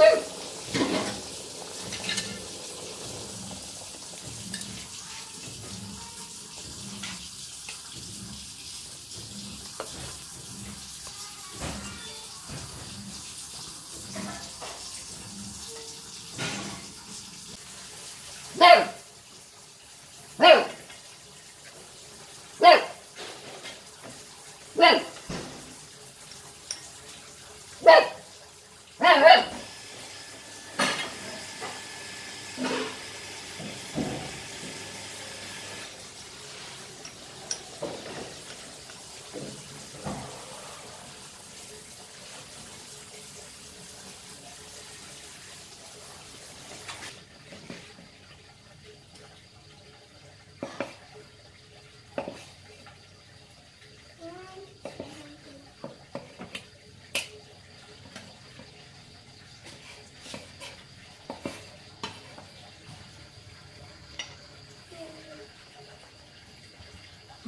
hành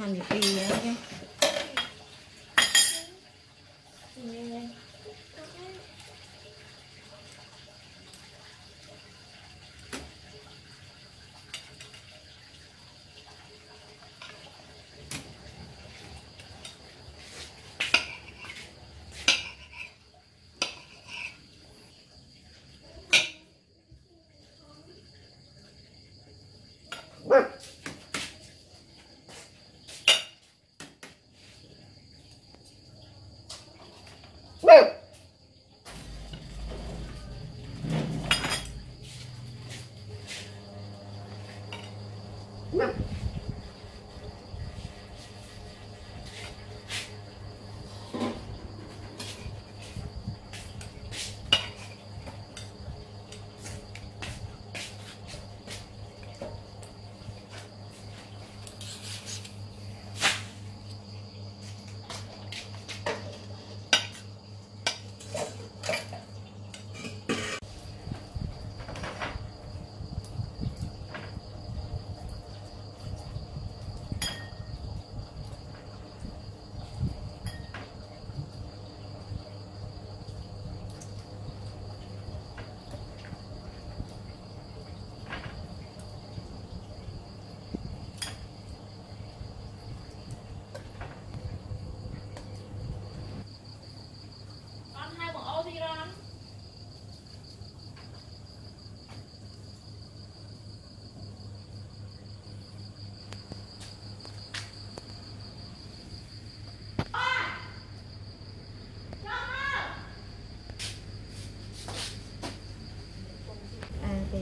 A mí 眼 về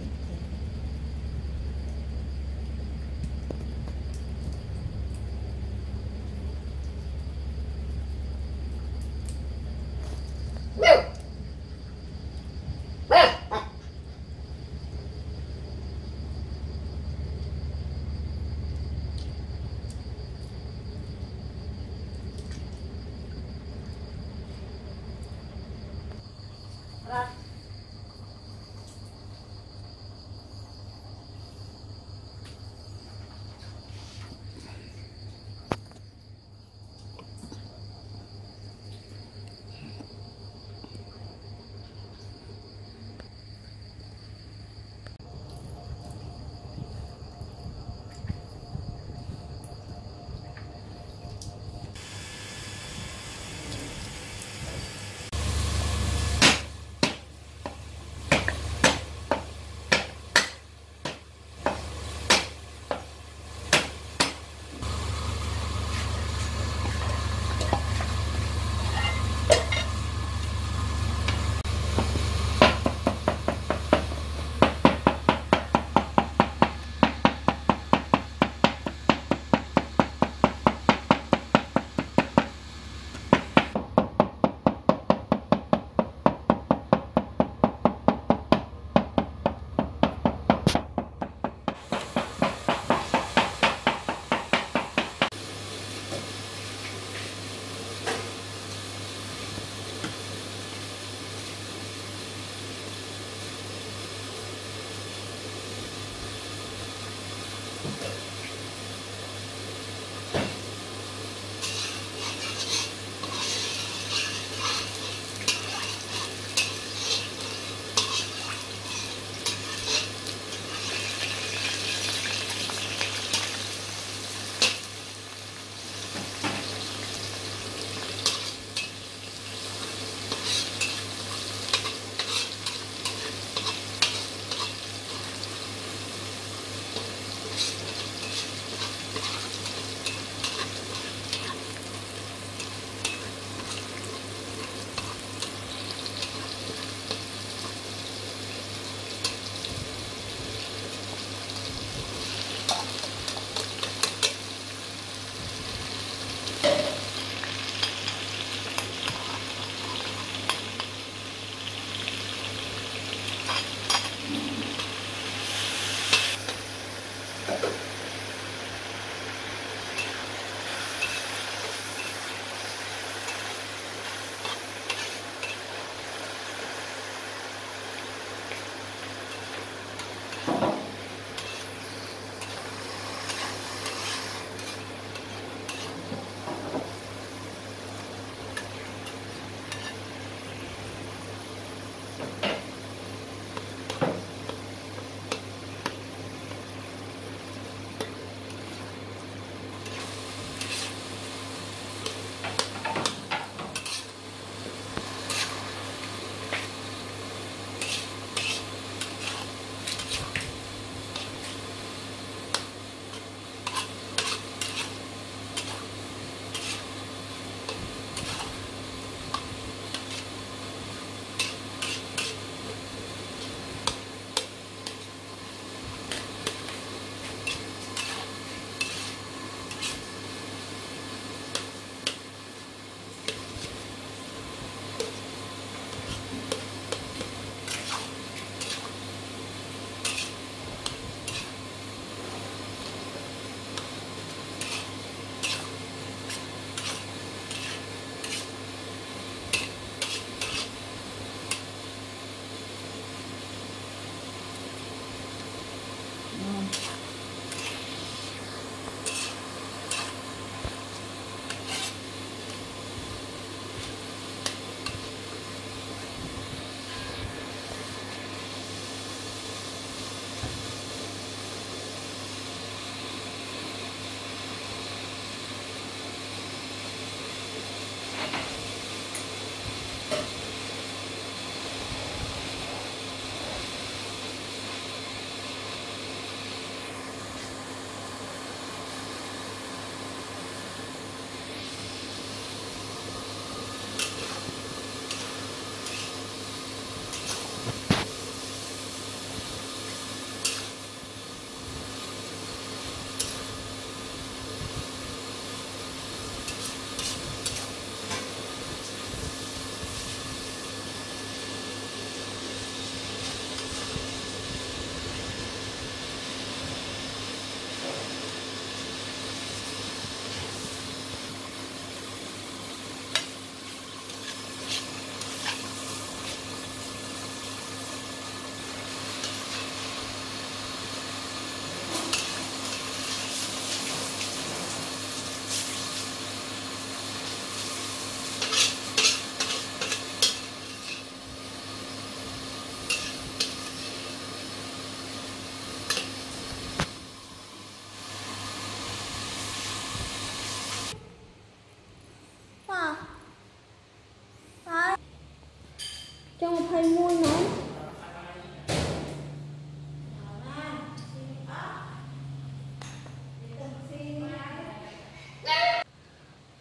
Bye.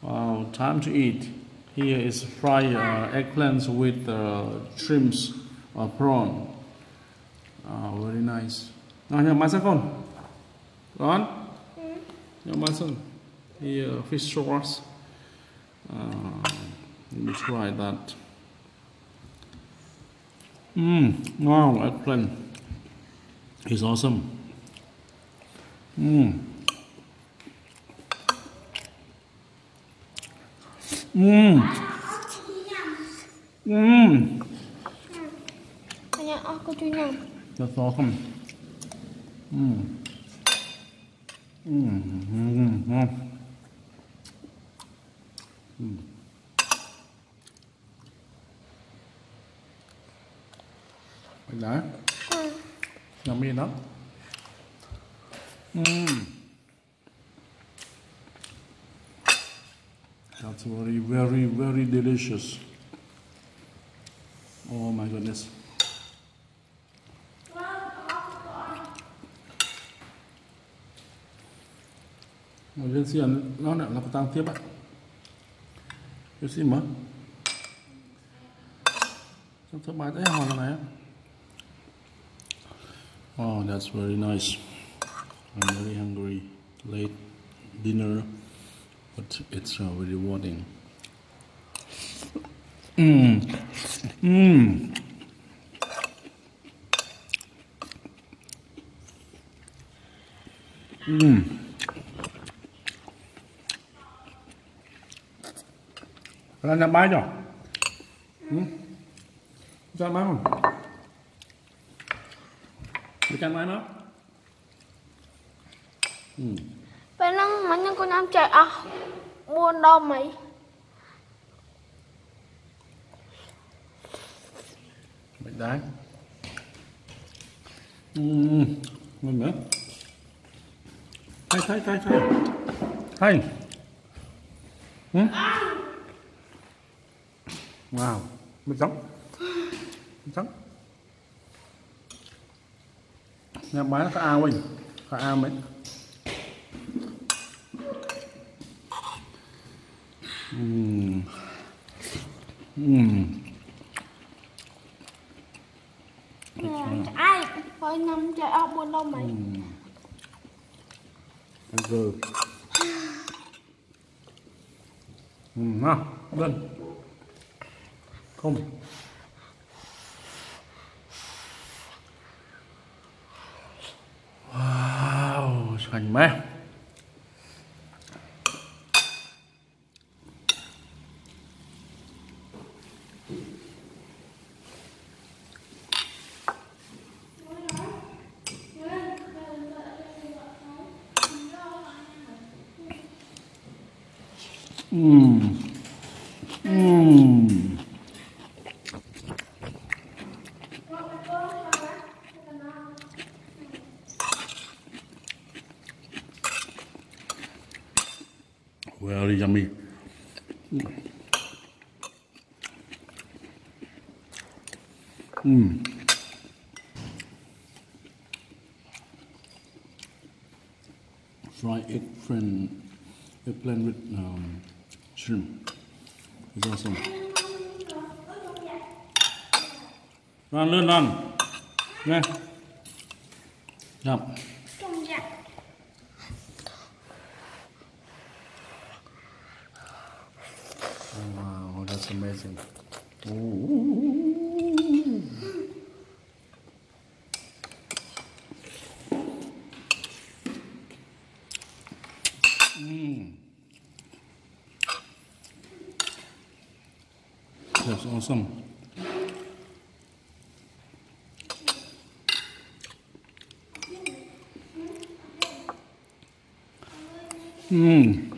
Wow, time to eat. Here is fried uh, eggplants with uh, shrimps or prawn. Oh, very nice. Now here, my son. Ron? Mm. Your muscle. Here, fish sauce. Uh, ah, let me try that. Mmm, wow, eggplant is awesome. Mmm. Mmm. Mmm. Cô chui nào That's awesome. Mmm. Mmm. Mmm. Ngon. Mmm. Bánh đá. Yummy enough. Mmm. That's very, very, very delicious. Oh my goodness. Một viên xiên nó lại có tăng tiếp ạ. Cái xiên mà. Trong thất bài đấy hòn này á. Oh, that's very nice. I'm very hungry. Late dinner, but it's uh, very rewarding. Mmm. Mmm. Mmm. Là nhà bái rồi. Ừ. Cho bái không? 장난아? 음. 왜랑 만년 그냥 제아 뭐나 마이. đấy uhm, ngon nữa thay thay thay thay thay uhm. wow mình giống mình giống Nhà máy nó có ao mình, có ao mấy. Ừm. Ừm. ai phải năm chạy ốc buồn đâu mày Ăn cơm. Ừ, nào, lên. Không. Wow, sành hành Mmm. Very yummy. Mm. Fried eggplant, eggplant with um, shrimp. It's awesome. Run, run, run. Yeah. Yum. That's amazing. Ooh. Mm. That's awesome. Mmm.